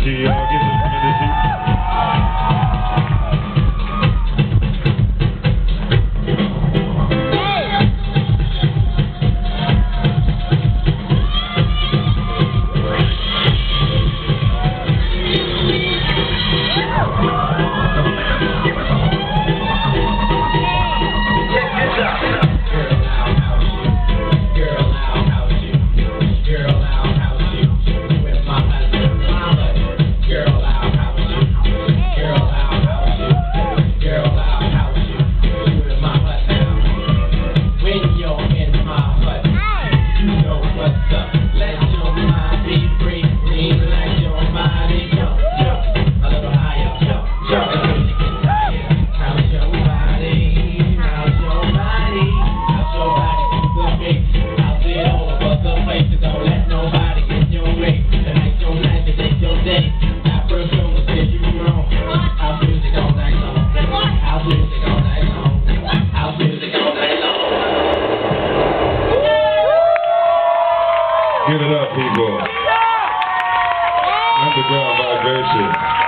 Energy, y'all. Give them some. Give it up, people. Underground vibration.